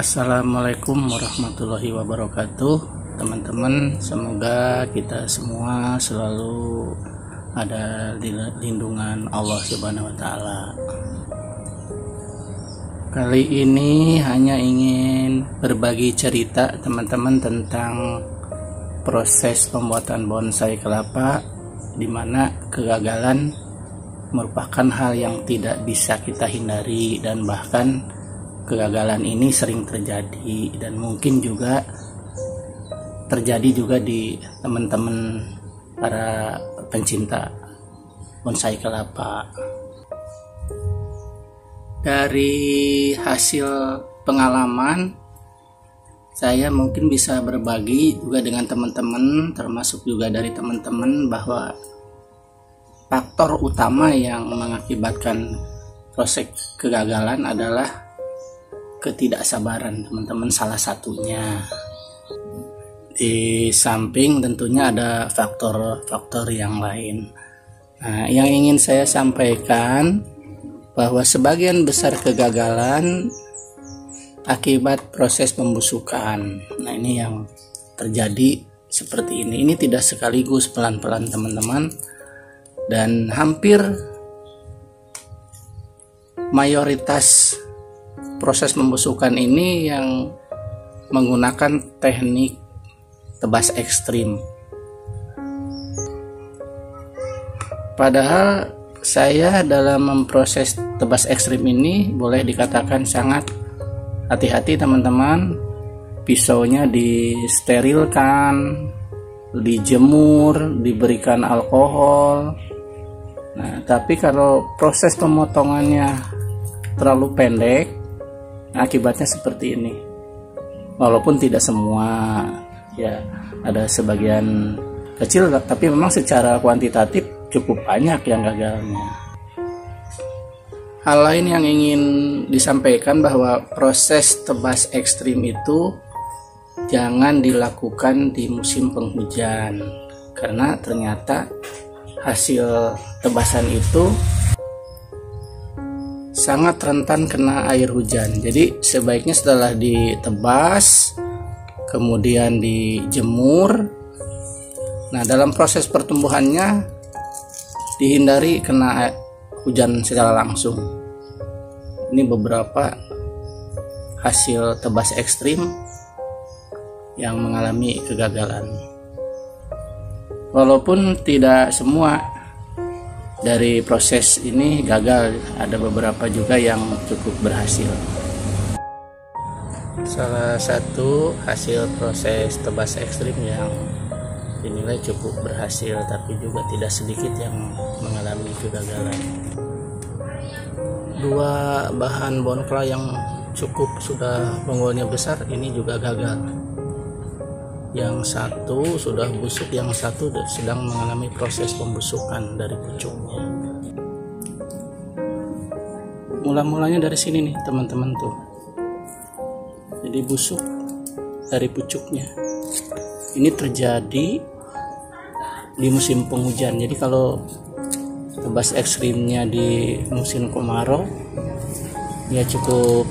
Assalamualaikum warahmatullahi wabarakatuh. Teman-teman semoga kita semua selalu ada di lindungan Allah subhanahu wa ta'ala. Kali ini hanya ingin berbagi cerita teman-teman tentang proses pembuatan bonsai kelapa di mana kegagalan merupakan hal yang tidak bisa kita hindari dan bahkan kegagalan ini sering terjadi dan mungkin juga terjadi juga di teman-teman para pencinta bonsai kelapa. Dari hasil pengalaman saya mungkin bisa berbagi juga dengan teman-teman termasuk juga dari teman-teman bahwa faktor utama yang mengakibatkan proses kegagalan adalah ketidaksabaran teman-teman salah satunya. Di samping tentunya ada faktor-faktor yang lain. Nah yang ingin saya sampaikan bahwa sebagian besar kegagalan akibat proses pembusukan. Nah ini yang terjadi seperti ini. Ini tidak sekaligus pelan-pelan teman-teman. Dan hampir mayoritas proses pembusukan ini yang menggunakan teknik tebas ekstrim. Padahal saya dalam memproses tebas ekstrim ini boleh dikatakan sangat hati-hati teman-teman. Pisaunya disterilkan, dijemur, diberikan alkohol. Nah, tapi kalau proses pemotongannya terlalu pendek, akibatnya seperti ini. Walaupun tidak semua ya ada sebagian kecil tapi memang secara kuantitatif cukup banyak yang gagalnya. Hal lain yang ingin disampaikan bahwa proses tebas ekstrim itu jangan dilakukan di musim penghujan. Karena ternyata hasil tebasan itu sangat rentan kena air hujan. Jadi sebaiknya setelah ditebas, kemudian dijemur. Nah, dalam proses pertumbuhannya dihindari kena hujan secara langsung. Ini beberapa hasil tebas ekstrim yang mengalami kegagalan. Walaupun tidak semua dari proses ini gagal. Ada beberapa juga yang cukup berhasil. Salah satu hasil proses tebas ekstrim yang dinilai cukup berhasil tapi juga tidak sedikit yang mengalami kegagalan. Dua bahan bonkla yang cukup sudah penggolnya besar ini juga gagal yang satu sudah busuk yang satu sedang mengalami proses pembusukan dari pucuknya. Mula-mulanya dari sini nih teman-teman tuh. Jadi busuk dari pucuknya. Ini terjadi di musim penghujan. Jadi kalau tebas ekstrimnya di musim kemarau ya cukup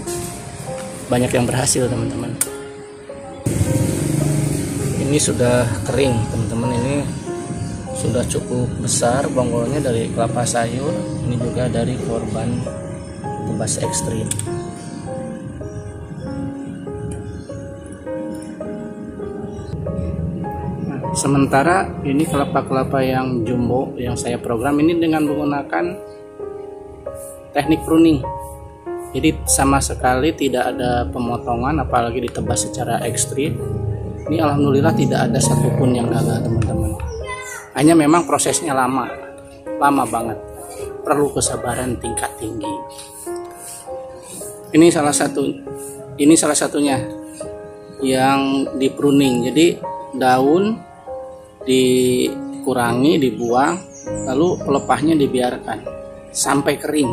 banyak yang berhasil teman-teman ini sudah kering teman-teman. Ini sudah cukup besar bonggolnya dari kelapa sayur ini juga dari korban tebas ekstrim. Sementara ini kelapa-kelapa yang jumbo yang saya program ini dengan menggunakan teknik pruning. Jadi sama sekali tidak ada pemotongan apalagi ditebas secara ekstrim ini alhamdulillah tidak ada satupun yang gagal teman-teman. Hanya memang prosesnya lama lama banget. Perlu kesabaran tingkat tinggi. Ini salah satu ini salah satunya yang di pruning. Jadi daun dikurangi dibuang lalu pelepahnya dibiarkan sampai kering.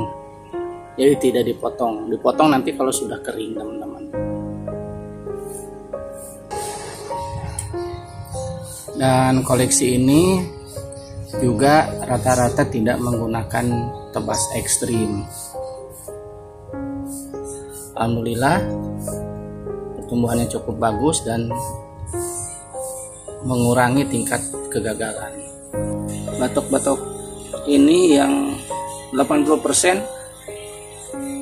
Jadi tidak dipotong. Dipotong nanti kalau sudah kering teman-teman dan koleksi ini juga rata-rata tidak menggunakan tebas ekstrim. Alhamdulillah pertumbuhannya cukup bagus dan mengurangi tingkat kegagalan. Batok-batok ini yang 80%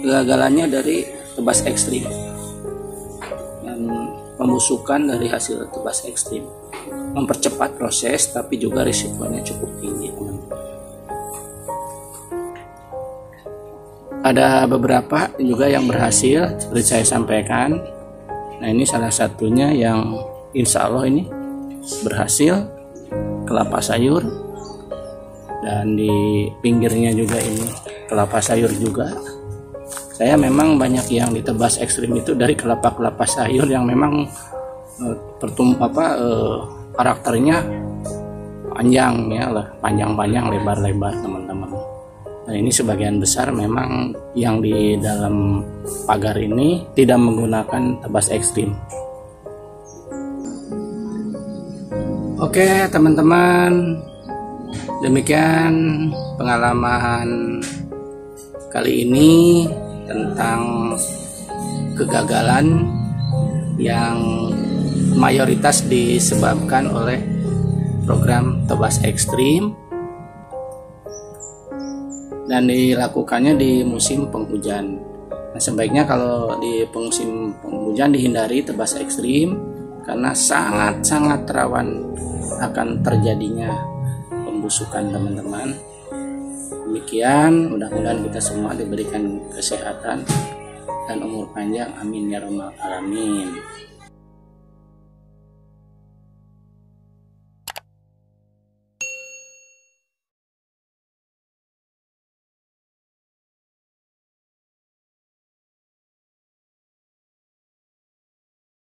kegagalannya dari tebas ekstrim dan pembusukan dari hasil tebas ekstrim mempercepat proses tapi juga risikonya cukup tinggi. Ada beberapa juga yang berhasil seperti saya sampaikan. Nah ini salah satunya yang insya Allah ini berhasil kelapa sayur. Dan di pinggirnya juga ini kelapa sayur juga. Saya memang banyak yang ditebas ekstrim itu dari kelapa-kelapa sayur yang memang uh, pertum apa uh, karakternya panjang ya lah panjang-panjang lebar-lebar teman-teman Nah ini sebagian besar memang yang di dalam pagar ini tidak menggunakan tebas ekstrim. Oke teman-teman, demikian pengalaman kali ini tentang kegagalan yang mayoritas disebabkan oleh program tebas ekstrim dan dilakukannya di musim penghujan. Nah, sebaiknya kalau di musim penghujan dihindari tebas ekstrim karena sangat-sangat rawan akan terjadinya pembusukan teman-teman. Demikian, mudah-mudahan kita semua diberikan kesehatan dan umur panjang. Amin ya robbal alamin.